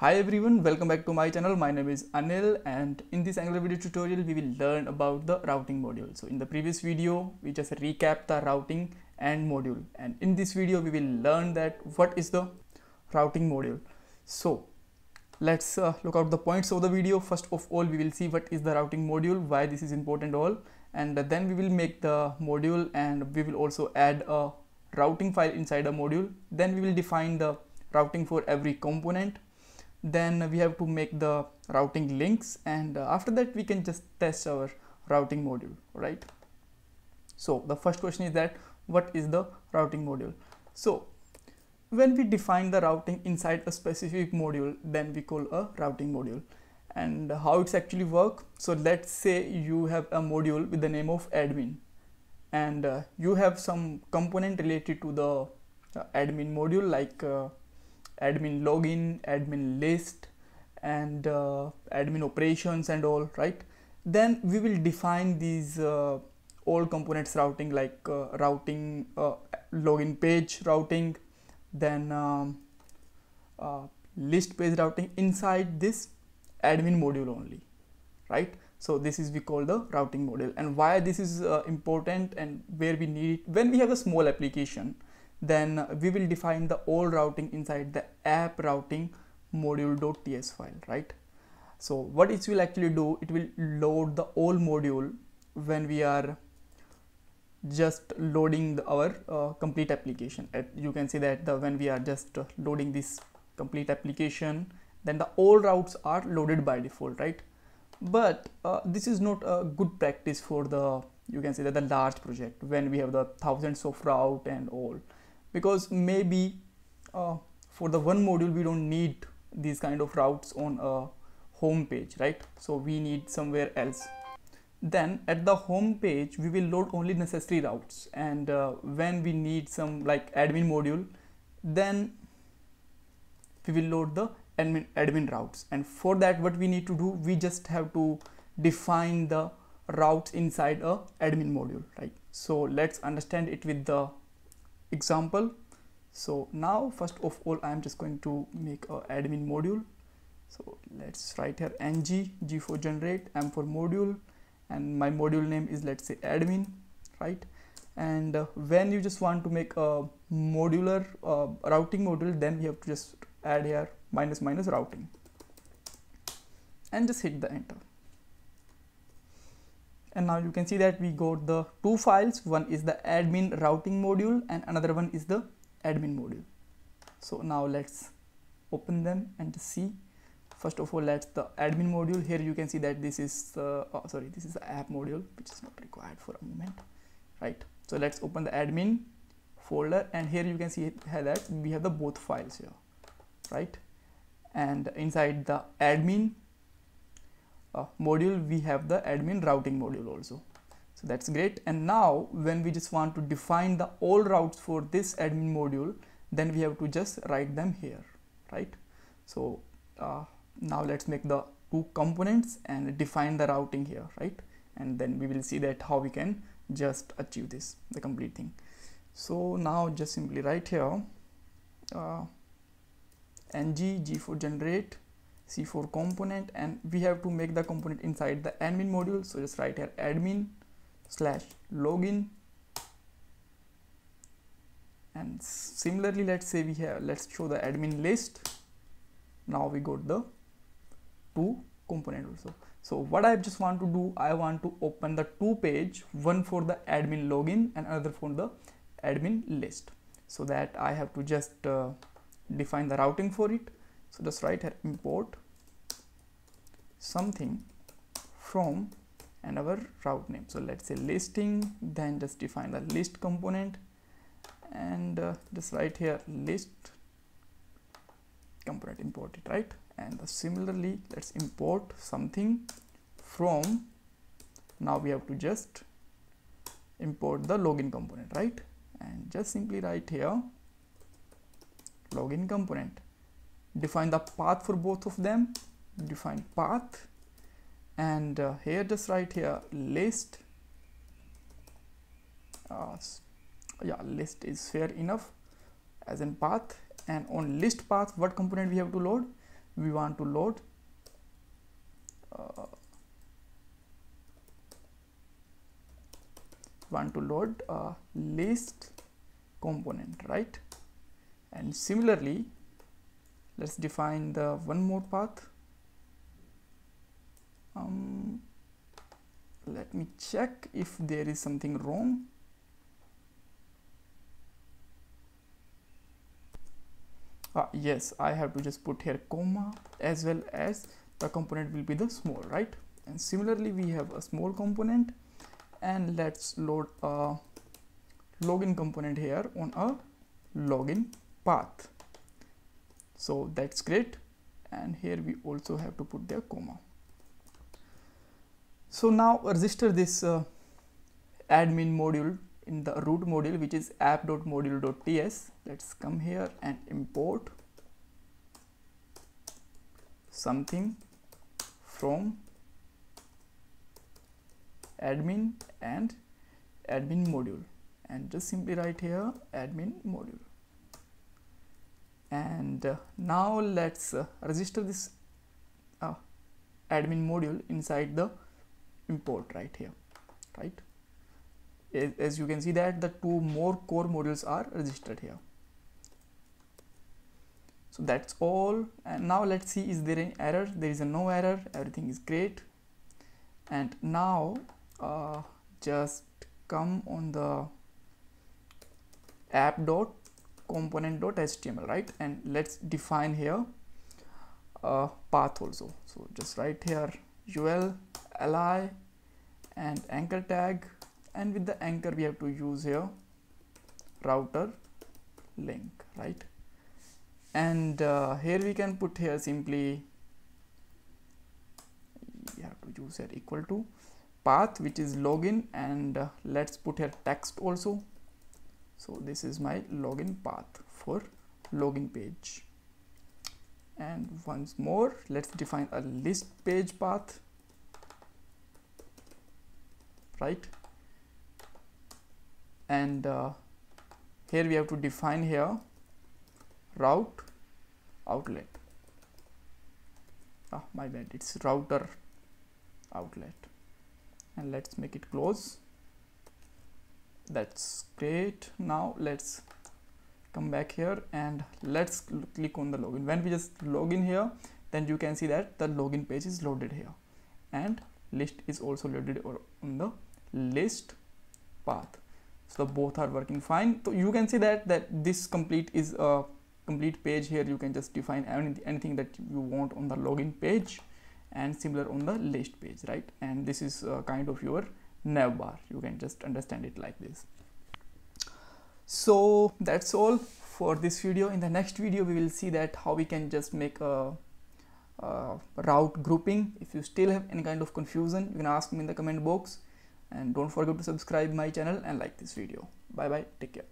Hi everyone, welcome back to my channel. My name is Anil and in this Angular video tutorial we will learn about the routing module. So in the previous video we just recap the routing and module and in this video we will learn that what is the routing module. So let's uh, look out the points of the video. First of all we will see what is the routing module, why this is important all and then we will make the module and we will also add a routing file inside a module. Then we will define the routing for every component then we have to make the routing links and uh, after that we can just test our routing module right? So the first question is that what is the routing module? So when we define the routing inside a specific module then we call a routing module. And how it's actually work? So let's say you have a module with the name of admin. And uh, you have some component related to the uh, admin module like uh, admin login admin list and uh, admin operations and all right? Then we will define these uh, all components routing like uh, routing uh, login page routing then um, uh, list page routing. Inside this admin module only right? So this is we call the routing module. And why this is important and where we need it? When we have a small application then we will define the all routing inside the app routing module.ts file right? So what it will actually do it will load the all module when we are just loading the, our uh, complete application. At, you can see that the when we are just loading this complete application then the all routes are loaded by default right? But uh, this is not a good practice for the you can say that the large project when we have the thousands of route and all because maybe uh, for the one module we don't need these kind of routes on a home page right? So we need somewhere else. Then at the home page we will load only necessary routes. And uh, when we need some like admin module then we will load the admin admin routes. And for that what we need to do we just have to define the routes inside a admin module right? So let's understand it with the example. So now first of all i am just going to make a admin module. So let's write here ng g for generate m for module. And my module name is let's say admin right? And uh, when you just want to make a modular uh, routing module then you have to just add here minus minus routing. And just hit the enter and now you can see that we got the two files. One is the admin routing module and another one is the admin module. So now let's open them and see. First of all let's the admin module. Here you can see that this is uh, oh, sorry this is the app module which is not required for a moment right? So let's open the admin folder. And here you can see that we have the both files here right? And inside the admin uh, module we have the admin routing module also. So that's great. And now when we just want to define the all routes for this admin module then we have to just write them here right? So uh, now let's make the two components and define the routing here right? And then we will see that how we can just achieve this the complete thing. So now just simply write here uh, ng g for generate c4 component and we have to make the component inside the admin module. So just write here admin slash login. And similarly let's say we have let's show the admin list. Now we got the two component also. So what i just want to do i want to open the two page one for the admin login and another for the admin list. So that i have to just uh, define the routing for it so just write here import something from and our route name. So let's say listing then just define the list component. And uh, just write here list component import it right? And similarly let's import something from now we have to just import the login component right? And just simply write here login component define the path for both of them. Define path. And uh, here just write here list. Uh, yeah list is fair enough as in path. And on list path what component we have to load? We want to load uh, want to load a list component right? And similarly let's define the one more path. Um, let me check if there is something wrong. Uh, yes I have to just put here comma as well as the component will be the small right? And similarly we have a small component. And let's load a login component here on a login path so that's great. And here we also have to put the comma. So now register this uh, admin module in the root module which is app.module.ts let's come here and import something from admin and admin module. And just simply write here admin module and uh, now let's uh, register this uh, admin module inside the import right here right? As, as you can see that the two more core modules are registered here. So that's all. And now let's see is there any error? There is a no error. Everything is great. And now uh, just come on the app dot component dot html right? And let's define here a path also. So just write here ul li and anchor tag. And with the anchor we have to use here router link right? And uh, here we can put here simply we have to use here equal to path which is login. And uh, let's put here text also so this is my login path for login page. And once more let's define a list page path. Right? And uh, here we have to define here route outlet. Ah my bad. It's router outlet. And let's make it close that's great. Now let's come back here and let's click on the login. When we just log in here then you can see that the login page is loaded here. And list is also loaded on the list path. So both are working fine. So you can see that that this complete is a complete page here. You can just define anything that you want on the login page and similar on the list page right? And this is uh, kind of your nav bar. You can just understand it like this. So that's all for this video. In the next video we will see that how we can just make a, a route grouping. If you still have any kind of confusion you can ask me in the comment box. And don't forget to subscribe my channel and like this video. Bye bye take care